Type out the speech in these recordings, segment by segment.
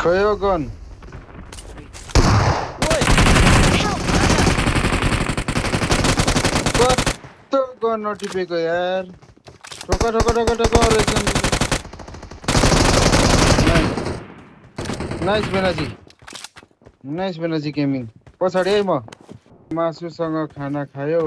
खयो गन कस्तो गन नटिपेको यार ठोक ठोक ठोक ठोक अरू एकदम नाइस बेनाजी नाइस बेनाजी गेमिङ पछाडि है म। मासुसँग खाना खायो।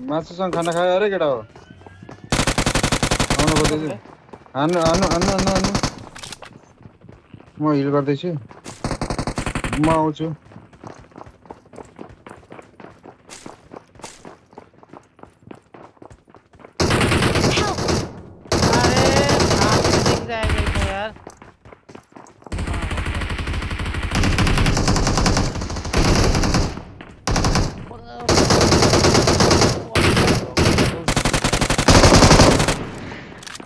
मासुसँग खाना खायो अरे केटा हो। आउनु पर्दैछ। हान्नु हान्नु हान्नु हान्नु हान्नु। म हिल गर्दैछु। म आउँछु।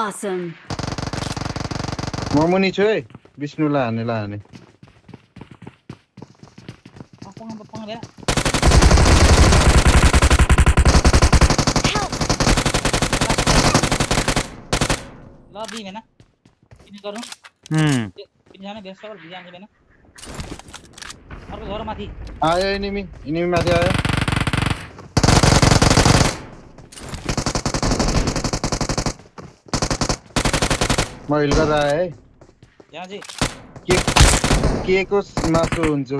Awesome. म मुनि छु है विष्णुलाई हाने ला हाने किन आयो एनिमी एनिमी माथि आयो म हिल गरेर आएँ है के के को मासु हुन्छ?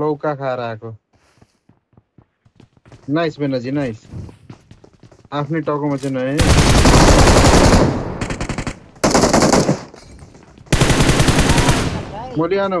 लौका खाएर आएको। नाइस बेनाजी नाइस आफ्नै टाउकोमा चाहिँ नआए। मोलियानो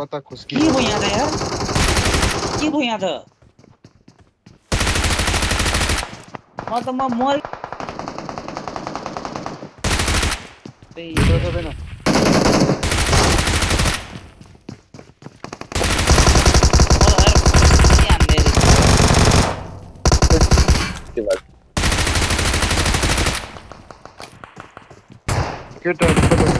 कता के खुस्की भयो यहाँ त यार के भयो यहाँ त म त म मर त्यही भित्र सबैन केटाहरू सबैजना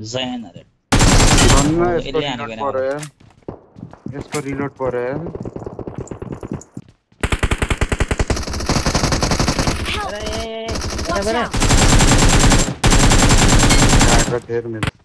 जैन अरे धन्न हो, यसको यसले हानेको रिलोड होइन पऱ्यो यार यसको रिलोड पऱ्यो यार Help! अरे Watch out! आएको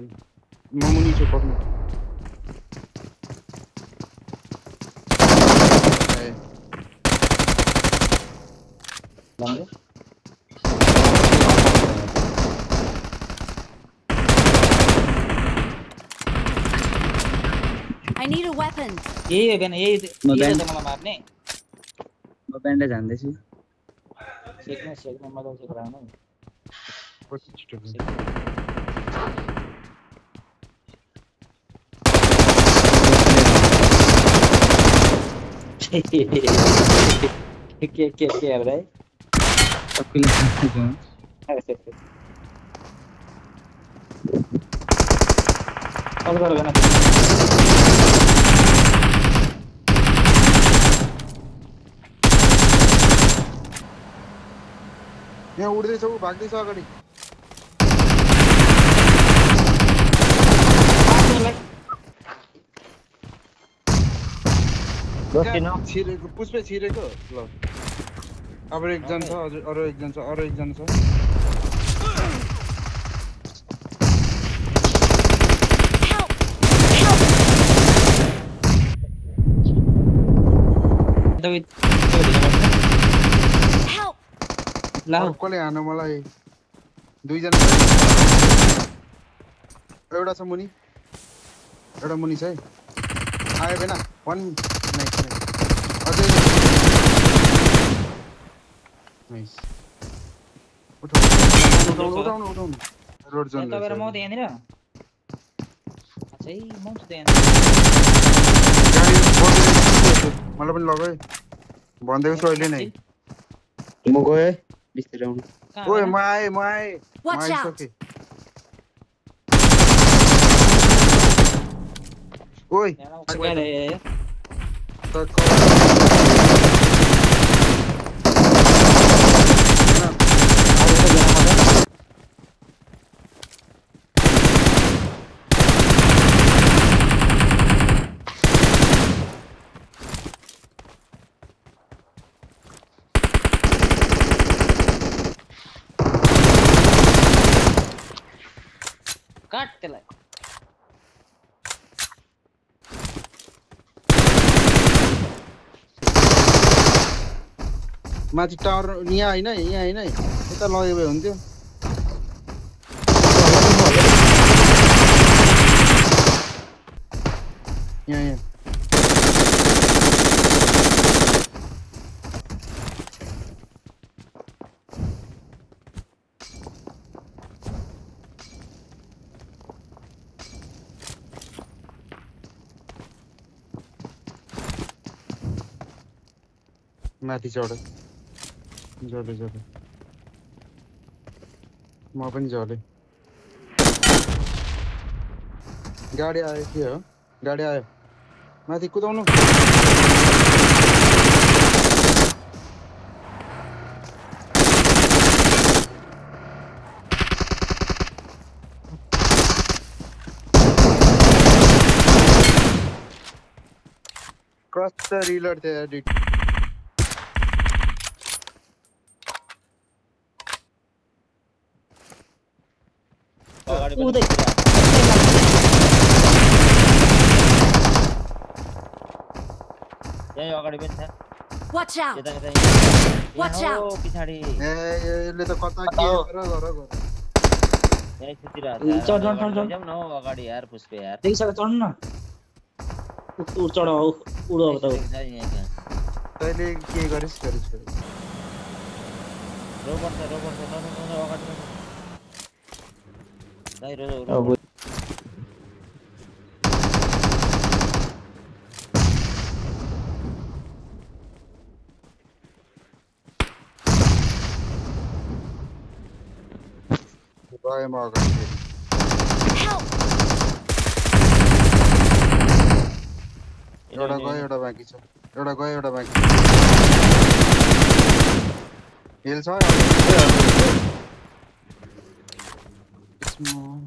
थियो मेरो म मुनि छु पक्नु ए, I need a weapon. यही हो बिहान यही म यही बिहान- हो त मलाई मार्ने म ब्यान्डेज हान्दैछु सेक्न सेक्न मज़ा आउँछ गराउनु पछि छिटो के के के के अब रे कल गर गर्न यहाँ उड्दैछ ऊ भाग्दैछ अगाडि दोस्ती छिरेको पुष्पे छिरेको ल अब एकजना छ अझ अरू एकजना छ अरू एकजना छ कसले हान मलाई दुईजना। एउटा छ मुनि एउटा मुनि छ है आयो भएन वान उठाउनु रोड जोन तपाईँ म त यहाँनिर अच्छा म त यहाँ गाडी मलाई पनि लग है छु अहिले नै म गएँ बिस्तारै आउनु ओए? म आएँ म आएँ म Watch out! आइसकेँ माथि टावर यहाँ होइन यहाँ होइन। यता लग्यो भए हुन्थ्यो। यहाँ यहाँ। माथि चढ। झले म पनि झले गाडी आयो के गाडी आयो माथि कुदाउनु कस्तो रिलोड थियो एडिट उदै। यहीँ अगाडि पनि छ Watch यहाँ हो। Out. पछाडि। ए यसले त कता के गर गर गर यहीँ सुतिरहेको छ चढ, चढ, चढ, जाऊँ न अगाडि यार पुष्पे यार। देखिसक्यो चढ्नु न। उठ चढ उड अब त। तैँले के गरिस् गरिस् न, न, न, न, अगाडि न। दाइ, रो- रो- अब रोबोट। गएँ म अगाडि फेरि। Help! एउटा गयो एउटा बाँकी छ एउटा गयो एउटा बाँकी छ हिल छ No.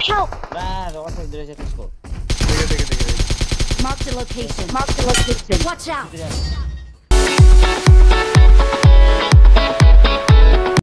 Help! The school. Take it, take it, take it. Mark the location. Mark the location. Watch out!